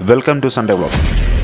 Welcome to Sunday Vlog.